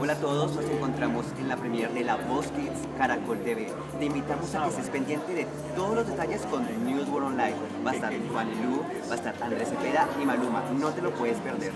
Hola a todos, nos encontramos en la premiere de La Voz Kids Caracol TV. Te invitamos a que estés pendiente de todos los detalles con News World Online. Va a estar Juan Lu, va a estar Andrés Cepeda y Maluma. No te lo puedes perder.